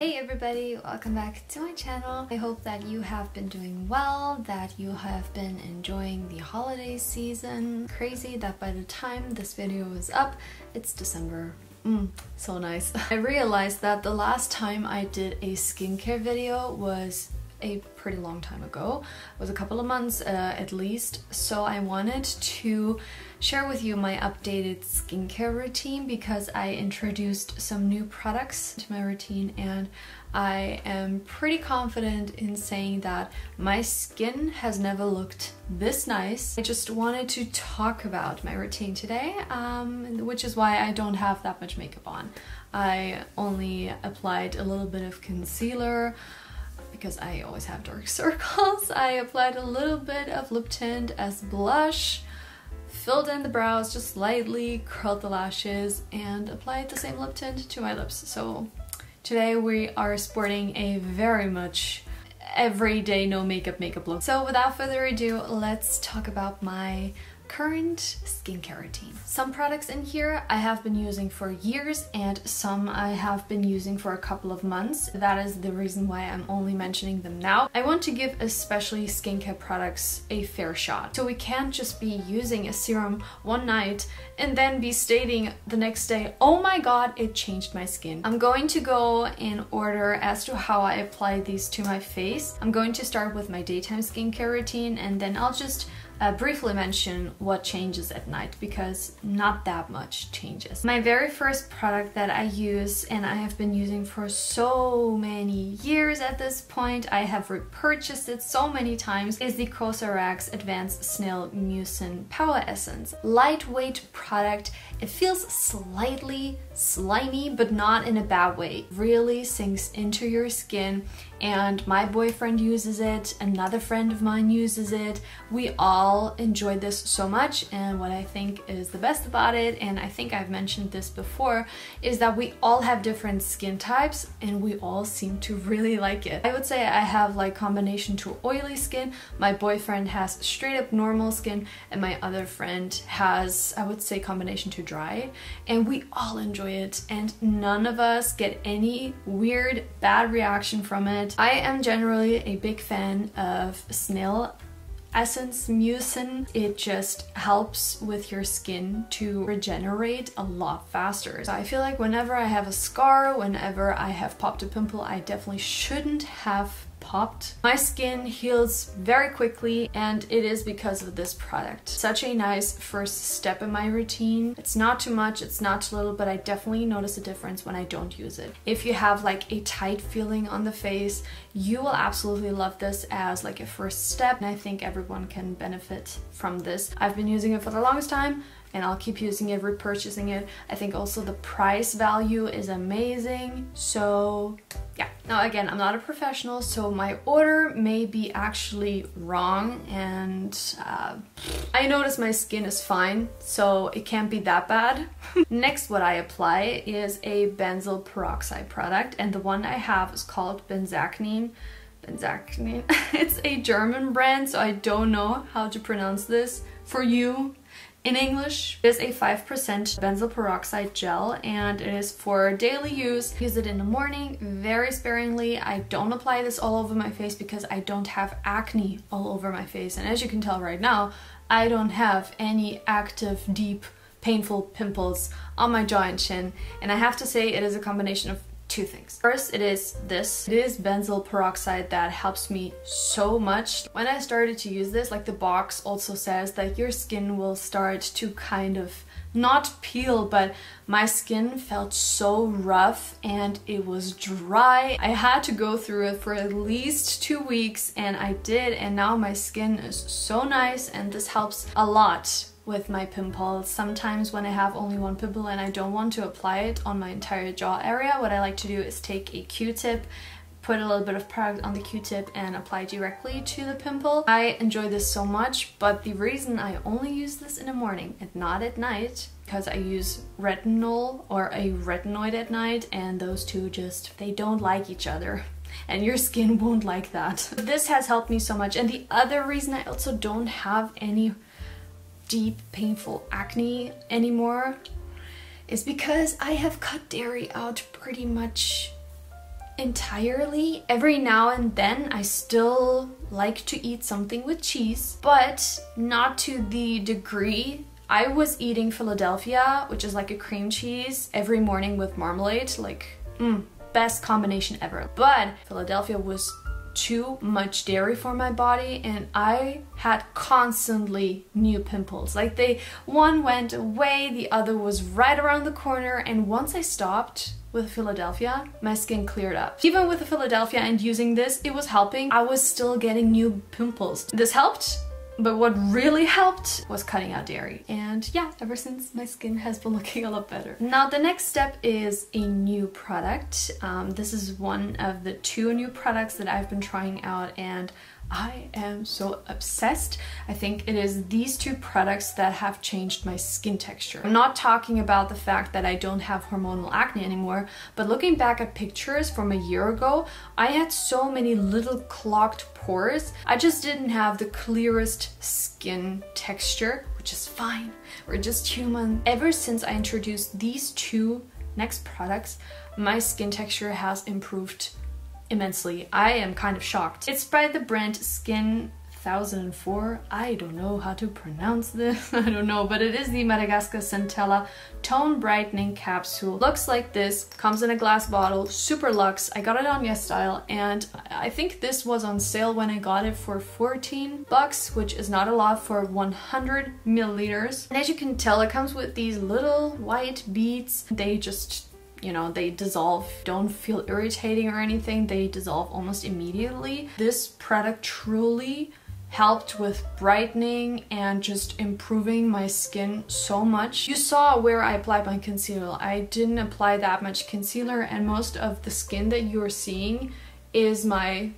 Hey everybody, welcome back to my channel. I hope that you have been doing well, that you have been enjoying the holiday season. Crazy that by the time this video is up, it's December. Mm, so nice. I realized that the last time I did a skincare video was a pretty long time ago. It was a couple of months uh, at least. So I wanted to share with you my updated skincare routine because I introduced some new products to my routine and I am pretty confident in saying that my skin has never looked this nice. I just wanted to talk about my routine today, um, which is why I don't have that much makeup on. I only applied a little bit of concealer, because I always have dark circles, I applied a little bit of lip tint as blush, filled in the brows just slightly, curled the lashes, and applied the same lip tint to my lips. So today we are sporting a very much everyday no makeup makeup look. So without further ado, let's talk about my current skincare routine. Some products in here I have been using for years and some I have been using for a couple of months. That is the reason why I'm only mentioning them now. I want to give especially skincare products a fair shot. So we can't just be using a serum one night and then be stating the next day, oh my god, it changed my skin. I'm going to go in order as to how I apply these to my face. I'm going to start with my daytime skincare routine and then I'll just uh, briefly mention what changes at night because not that much changes. My very first product that I use and I have been using for so many years at this point, I have repurchased it so many times, is the Cosrx Advanced Snail Mucin Power Essence. Lightweight product, it feels slightly slimy but not in a bad way. Really sinks into your skin and my boyfriend uses it, another friend of mine uses it. We all enjoy this so much and what I think is the best about it, and I think I've mentioned this before, is that we all have different skin types and we all seem to really like it. I would say I have like combination to oily skin, my boyfriend has straight up normal skin, and my other friend has, I would say combination to dry, and we all enjoy it and none of us get any weird bad reaction from it I am generally a big fan of snail essence mucin it just helps with your skin to regenerate a lot faster. So i feel like whenever i have a scar whenever i have popped a pimple i definitely shouldn't have popped. My skin heals very quickly and it is because of this product. Such a nice first step in my routine. It's not too much, it's not too little, but I definitely notice a difference when I don't use it. If you have like a tight feeling on the face, you will absolutely love this as like a first step and I think everyone can benefit from this. I've been using it for the longest time and I'll keep using it, repurchasing it. I think also the price value is amazing. So yeah. Now again, I'm not a professional, so my order may be actually wrong and uh, I notice my skin is fine, so it can't be that bad. Next what I apply is a benzoyl peroxide product and the one I have is called Benzaknen. Benzaknen. it's a German brand, so I don't know how to pronounce this. For you, in English, it is a 5% benzoyl peroxide gel and it is for daily use. Use it in the morning very sparingly. I don't apply this all over my face because I don't have acne all over my face. And as you can tell right now, I don't have any active, deep, painful pimples on my jaw and chin. And I have to say it is a combination of two things. First, it is this. It is benzoyl peroxide that helps me so much. When I started to use this, like the box also says that your skin will start to kind of not peel, but my skin felt so rough and it was dry. I had to go through it for at least two weeks and I did and now my skin is so nice and this helps a lot with my pimples. Sometimes when I have only one pimple and I don't want to apply it on my entire jaw area, what I like to do is take a q-tip put a little bit of product on the q-tip and apply directly to the pimple. I enjoy this so much, but the reason I only use this in the morning and not at night because I use retinol or a retinoid at night and those two just, they don't like each other and your skin won't like that. This has helped me so much and the other reason I also don't have any deep, painful acne anymore is because I have cut dairy out pretty much entirely. Every now and then I still like to eat something with cheese, but not to the degree I was eating Philadelphia, which is like a cream cheese, every morning with marmalade. Like, mm, best combination ever. But Philadelphia was too much dairy for my body and I had constantly new pimples. Like they one went away, the other was right around the corner and once I stopped with Philadelphia, my skin cleared up. Even with Philadelphia and using this, it was helping. I was still getting new pimples. This helped but what really helped was cutting out dairy. And yeah, ever since my skin has been looking a lot better. Now the next step is a new product. Um, this is one of the two new products that I've been trying out and I am so obsessed. I think it is these two products that have changed my skin texture. I'm not talking about the fact that I don't have hormonal acne anymore, but looking back at pictures from a year ago, I had so many little clogged pores. I just didn't have the clearest skin texture, which is fine. We're just human. Ever since I introduced these two next products, my skin texture has improved immensely. I am kind of shocked. It's by the brand Skin 1004. I don't know how to pronounce this. I don't know, but it is the Madagascar Centella Tone Brightening Capsule. Looks like this, comes in a glass bottle, super luxe. I got it on YesStyle and I think this was on sale when I got it for 14 bucks, which is not a lot for 100 milliliters. And as you can tell, it comes with these little white beads. They just you know, they dissolve, don't feel irritating or anything, they dissolve almost immediately. This product truly helped with brightening and just improving my skin so much. You saw where I applied my concealer. I didn't apply that much concealer and most of the skin that you are seeing is my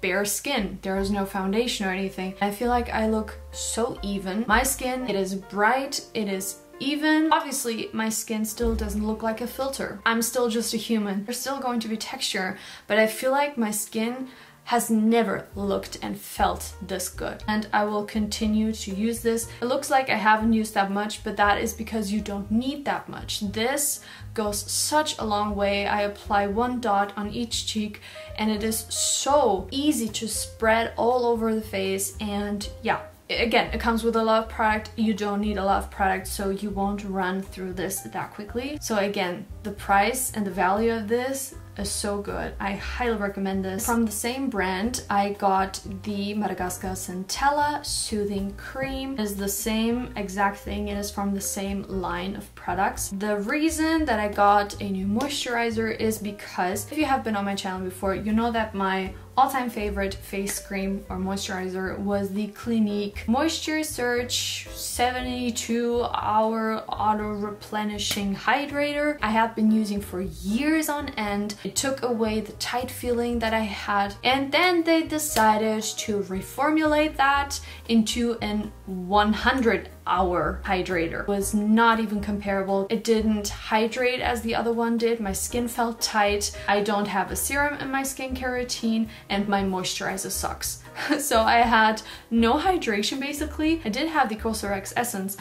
bare skin. There is no foundation or anything. I feel like I look so even. My skin, it is bright, it is even. Obviously, my skin still doesn't look like a filter. I'm still just a human. There's still going to be texture, but I feel like my skin has never looked and felt this good. And I will continue to use this. It looks like I haven't used that much, but that is because you don't need that much. This goes such a long way. I apply one dot on each cheek and it is so easy to spread all over the face and yeah, again, it comes with a lot of product. You don't need a lot of product, so you won't run through this that quickly. So again, the price and the value of this is so good. I highly recommend this. From the same brand, I got the Madagascar Centella Soothing Cream. It is the same exact thing. It is from the same line of products. The reason that I got a new moisturizer is because if you have been on my channel before, you know that my all-time favorite face cream or moisturizer was the Clinique Moisture Surge 72 hour auto replenishing hydrator I have been using for years on end. It took away the tight feeling that I had and then they decided to reformulate that into an 100 hour hydrator. Was not even comparable. It didn't hydrate as the other one did. My skin felt tight. I don't have a serum in my skincare routine and my moisturizer sucks. so I had no hydration basically. I did have the Cosrx Essence,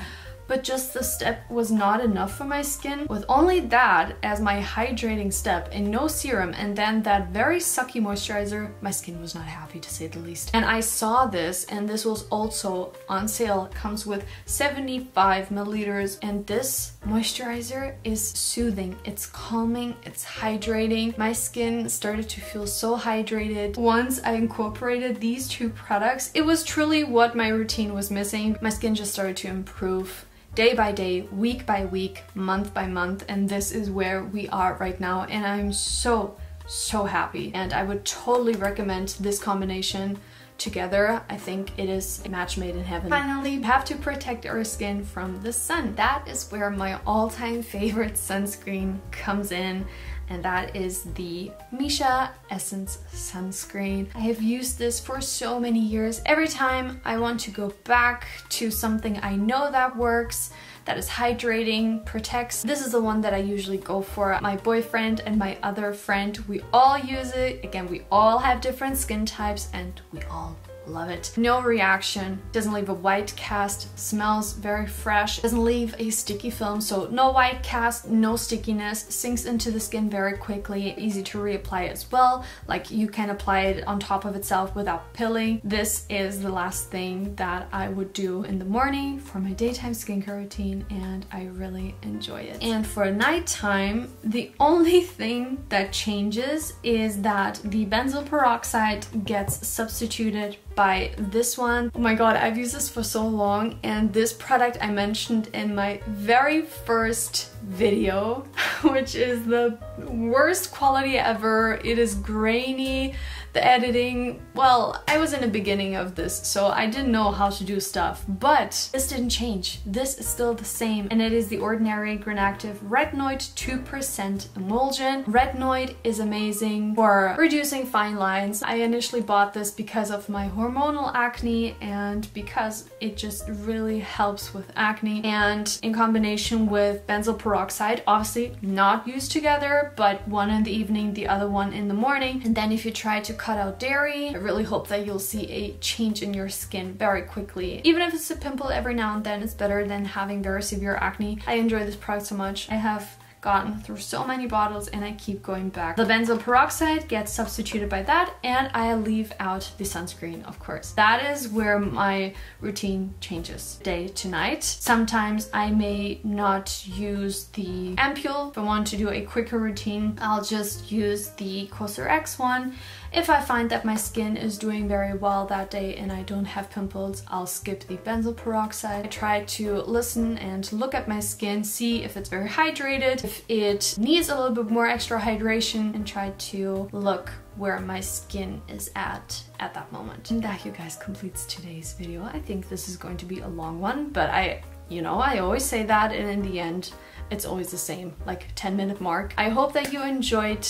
but just the step was not enough for my skin. With only that as my hydrating step and no serum and then that very sucky moisturizer, my skin was not happy to say the least. And I saw this and this was also on sale. Comes with 75 milliliters and this moisturizer is soothing. It's calming, it's hydrating. My skin started to feel so hydrated. Once I incorporated these two products, it was truly what my routine was missing. My skin just started to improve day by day, week by week, month by month, and this is where we are right now. And I'm so, so happy. And I would totally recommend this combination together. I think it is a match made in heaven. Finally, we have to protect our skin from the sun. That is where my all-time favorite sunscreen comes in and that is the Missha Essence Sunscreen. I have used this for so many years. Every time I want to go back to something I know that works, that is hydrating, protects. This is the one that I usually go for. My boyfriend and my other friend, we all use it. Again, we all have different skin types and we all love it. No reaction, doesn't leave a white cast, smells very fresh, doesn't leave a sticky film, so no white cast, no stickiness, sinks into the skin very quickly, easy to reapply as well, like you can apply it on top of itself without pilling. This is the last thing that I would do in the morning for my daytime skincare routine and I really enjoy it. And for nighttime, the only thing that changes is that the benzoyl peroxide gets substituted by this one. Oh my god, I've used this for so long and this product I mentioned in my very first video, which is the worst quality ever. It is grainy, the editing, well, I was in the beginning of this, so I didn't know how to do stuff, but this didn't change. This is still the same, and it is the Ordinary Granactive Retinoid 2% emulsion. Retinoid is amazing for reducing fine lines. I initially bought this because of my hormonal acne and because it just really helps with acne and in combination with benzoyl peroxide, obviously not used together, but one in the evening, the other one in the morning. And then if you try to cut out dairy. I really hope that you'll see a change in your skin very quickly. Even if it's a pimple every now and then, it's better than having very severe acne. I enjoy this product so much. I have gotten through so many bottles and I keep going back. The benzoyl peroxide gets substituted by that and I leave out the sunscreen, of course. That is where my routine changes day to night. Sometimes I may not use the ampule. If I want to do a quicker routine, I'll just use the Cosrx one if I find that my skin is doing very well that day and I don't have pimples, I'll skip the benzoyl peroxide. I try to listen and look at my skin, see if it's very hydrated, if it needs a little bit more extra hydration and try to look where my skin is at at that moment. And that you guys completes today's video. I think this is going to be a long one, but I, you know, I always say that and in the end, it's always the same, like 10 minute mark. I hope that you enjoyed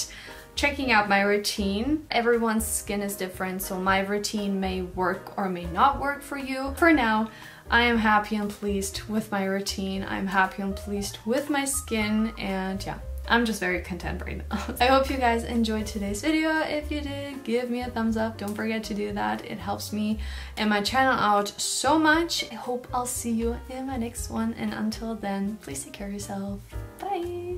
checking out my routine. Everyone's skin is different, so my routine may work or may not work for you. For now, I am happy and pleased with my routine. I'm happy and pleased with my skin and yeah. I'm just very content right now. I hope you guys enjoyed today's video. If you did, give me a thumbs up. Don't forget to do that. It helps me and my channel out so much. I hope I'll see you in my next one. And until then, please take care of yourself. Bye!